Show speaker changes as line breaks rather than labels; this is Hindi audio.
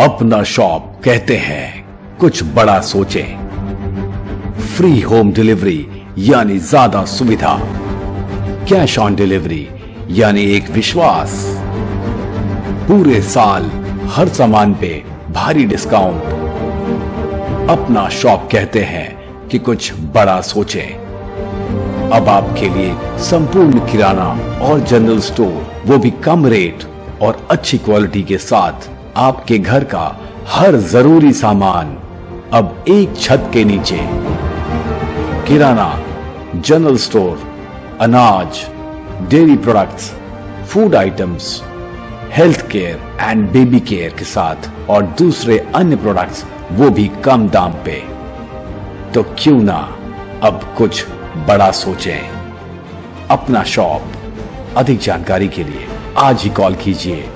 अपना शॉप कहते हैं। कुछ बड़ा सोचें। फ्री होम डिलीवरी यानी ज़्यादा सुविधा। कैश ऑन डिलीवरी यानी एक विश्वास। पूरे साल हर सामान पे भारी डिस्काउंट अपना शॉप कहते हैं कि कुछ बड़ा सोचें। अब आपके लिए संपूर्ण किराना और जनरल स्टोर वो भी कम रेट और अच्छी क्वालिटी के साथ आपके घर का हर ज़रूरी सामान अब एक छत के नीचे। किराना जनरल स्टोर अनाज dairy products food items health care and baby care के साथ और दूसरे अन्य प्रोडक्ट्स वो भी कम दाम पे। तो क्यों ना अब कुछ बड़ा सोचें। अपना शॉप अधिक जानकारी के लिए आज ही कॉल कीजिए।